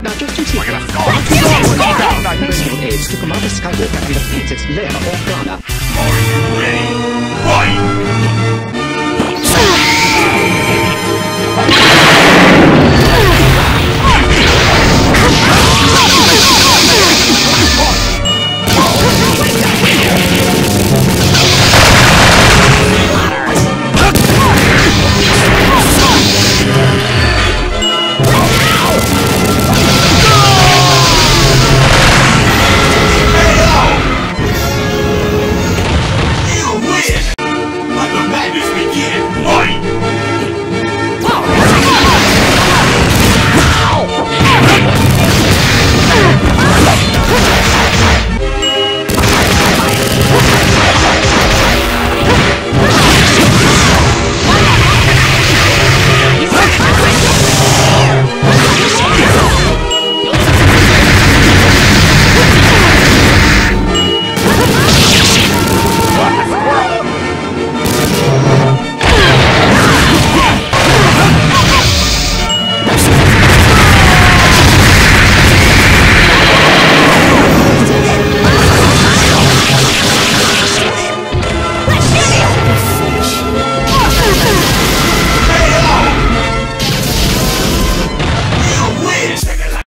Now just two seconds. Personal aids to Commander Skywalker and the its Leia Organa. Are you ready?